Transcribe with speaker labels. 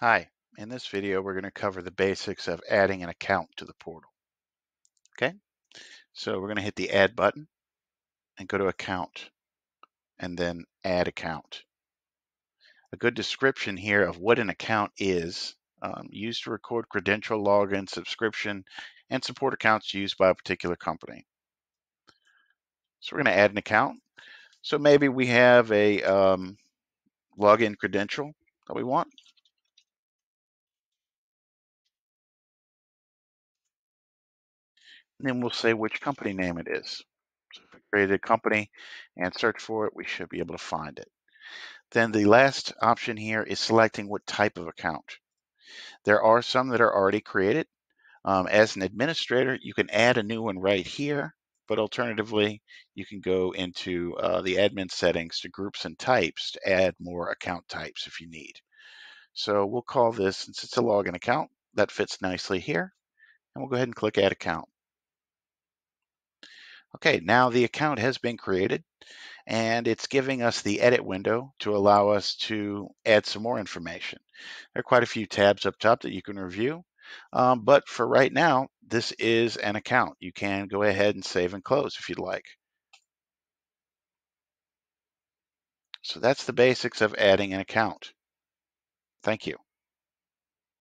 Speaker 1: Hi, in this video we're going to cover the basics of adding an account to the portal. Okay, so we're going to hit the add button and go to account and then add account. A good description here of what an account is, um, used to record credential, login, subscription, and support accounts used by a particular company. So we're going to add an account. So maybe we have a um, login credential that we want. And then we'll say which company name it is. So if we create a company and search for it, we should be able to find it. Then the last option here is selecting what type of account. There are some that are already created. Um, as an administrator, you can add a new one right here, but alternatively, you can go into uh, the admin settings to groups and types to add more account types if you need. So we'll call this, since it's a login account, that fits nicely here. And we'll go ahead and click Add Account. Okay, now the account has been created and it's giving us the edit window to allow us to add some more information. There are quite a few tabs up top that you can review, um, but for right now, this is an account. You can go ahead and save and close if you'd like. So that's the basics of adding an account. Thank you.